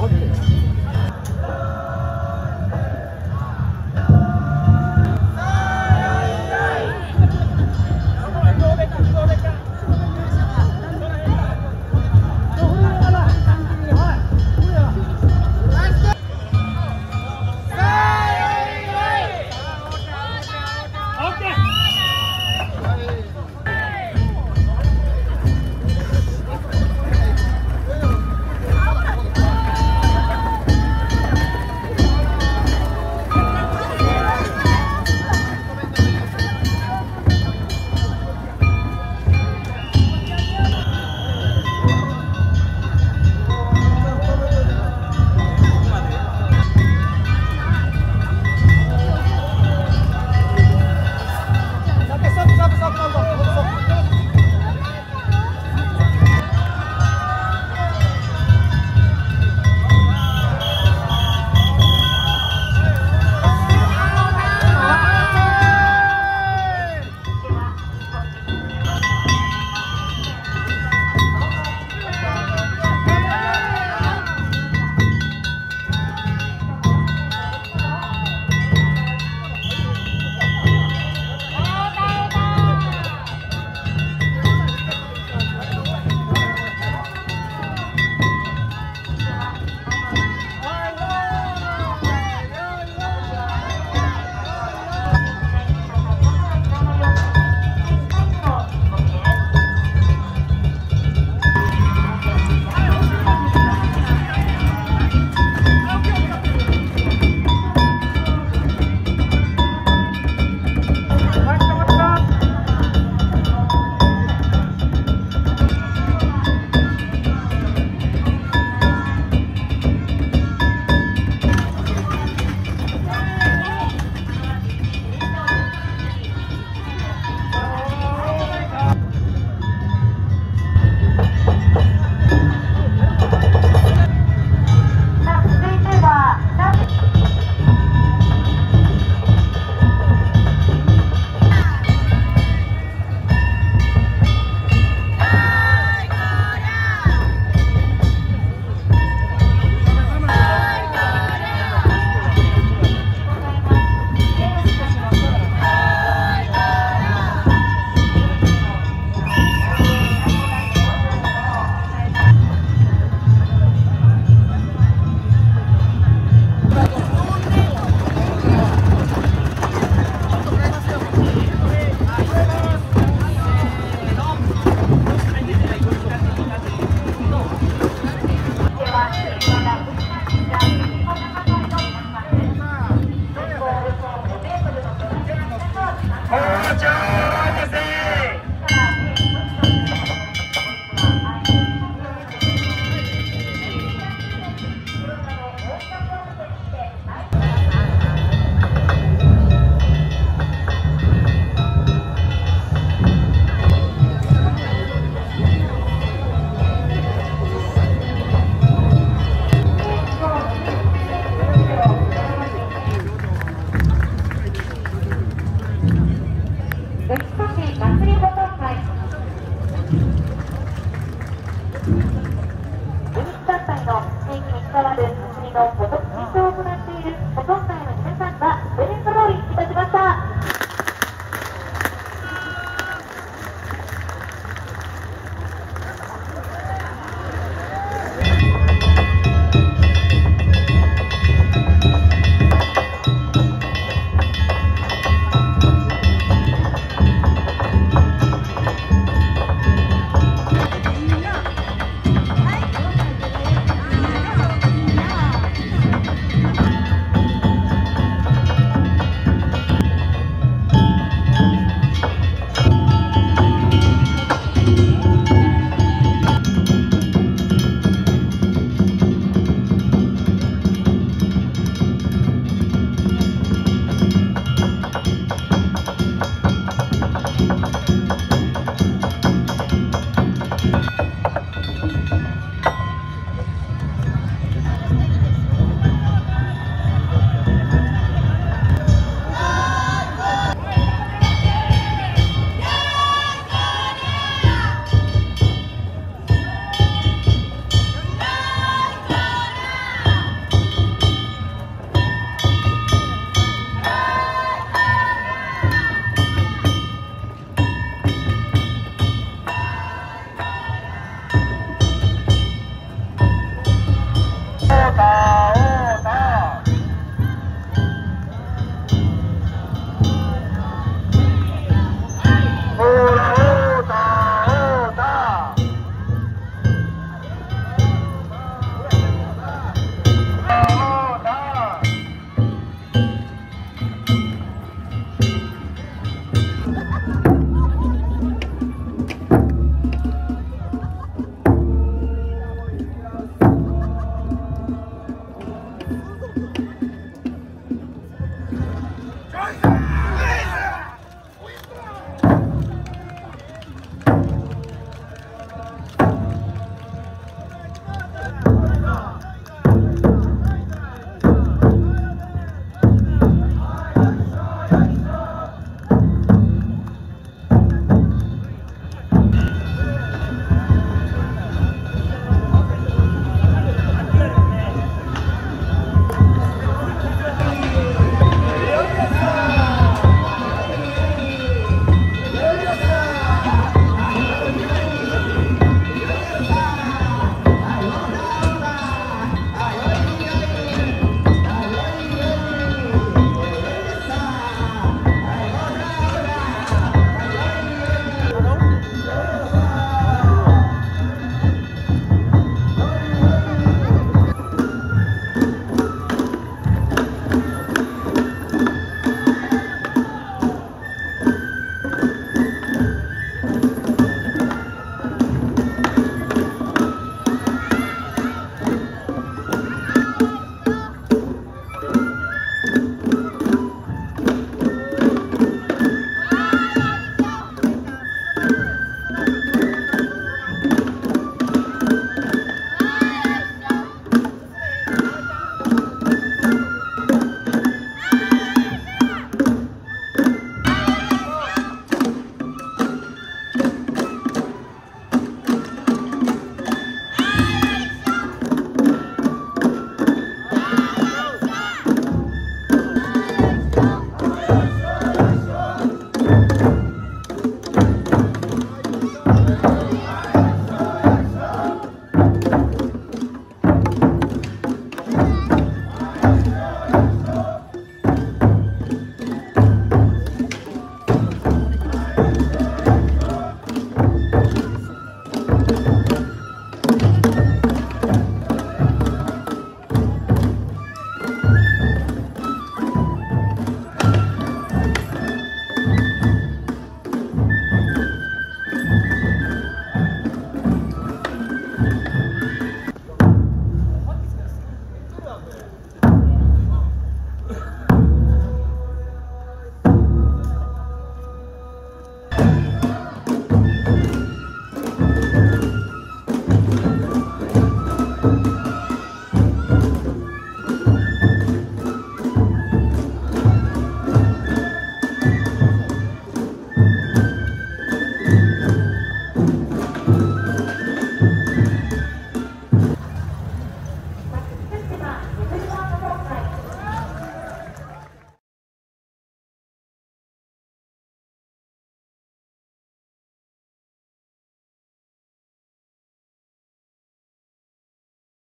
Oh, here.